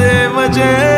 दे वजह